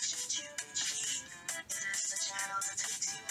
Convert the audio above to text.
Just you, It. Is the child that takes you